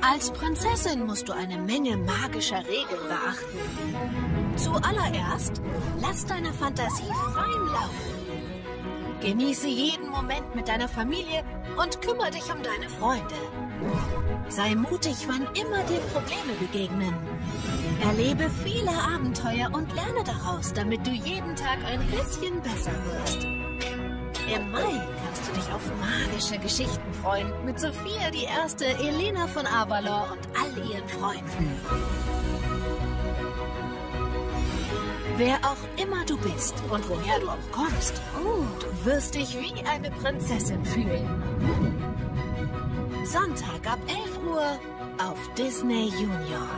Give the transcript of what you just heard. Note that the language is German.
Als Prinzessin musst du eine Menge magischer Regeln beachten. Zuallererst, lass deiner Fantasie freien Lauf. Genieße jeden Moment mit deiner Familie und kümmere dich um deine Freunde. Sei mutig, wann immer dir Probleme begegnen. Erlebe viele Abenteuer und lerne daraus, damit du jeden Tag ein bisschen besser wirst. Im Mai kannst du dich auf magische Geschichten freuen mit Sophia die Erste, Elena von Avalor und all ihren Freunden. Wer auch immer du bist und woher du auch kommst, du wirst dich wie eine Prinzessin fühlen. Sonntag ab 11 Uhr auf Disney Junior.